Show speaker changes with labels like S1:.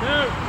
S1: Two.